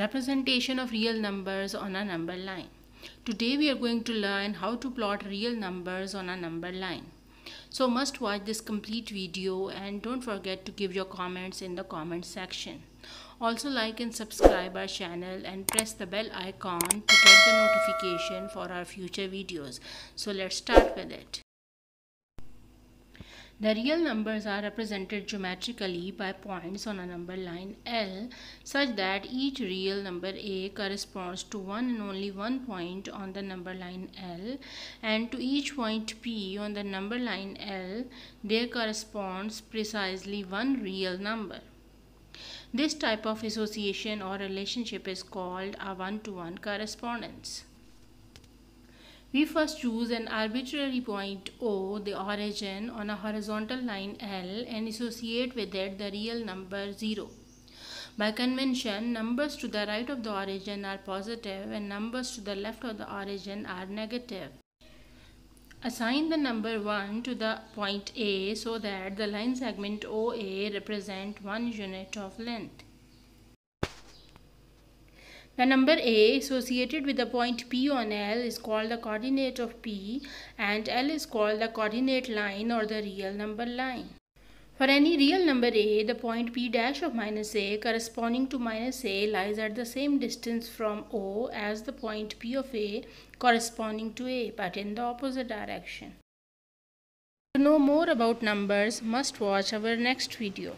Representation of real numbers on a number line. Today we are going to learn how to plot real numbers on a number line. So must watch this complete video and don't forget to give your comments in the comment section. Also like and subscribe our channel and press the bell icon to get the notification for our future videos. So let's start with it. The real numbers are represented geometrically by points on a number line L such that each real number A corresponds to one and only one point on the number line L and to each point P on the number line L there corresponds precisely one real number. This type of association or relationship is called a one-to-one -one correspondence. We first choose an arbitrary point O, the origin, on a horizontal line L and associate with it the real number 0. By convention, numbers to the right of the origin are positive and numbers to the left of the origin are negative. Assign the number 1 to the point A so that the line segment OA represent one unit of length. The number A associated with the point P on L is called the coordinate of P and L is called the coordinate line or the real number line. For any real number A, the point P dash of minus A corresponding to minus A lies at the same distance from O as the point P of A corresponding to A but in the opposite direction. To know more about numbers, must watch our next video.